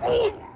Oh!